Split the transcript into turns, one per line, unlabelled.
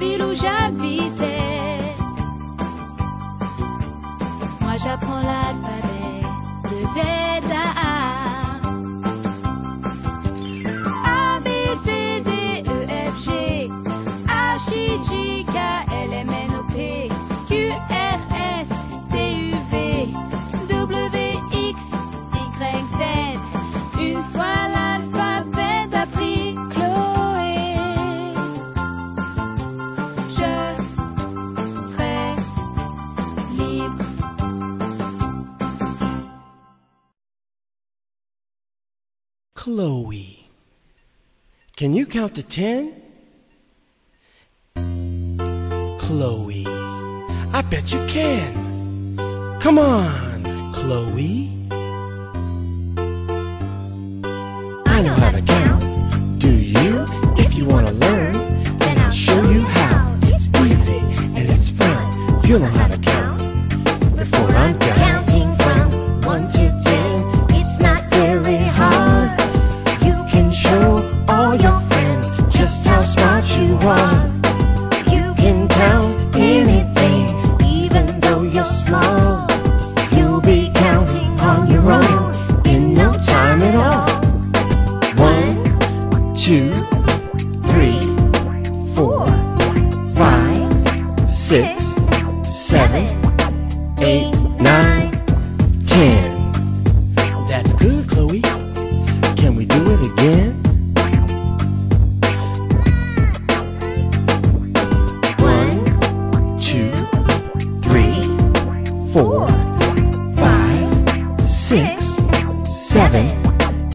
比如下 Chloé.
Can you count to ten? Chloé. I bet you can. Come on, Chloé. six, seven, eight, nine, ten. That's good, Chloé.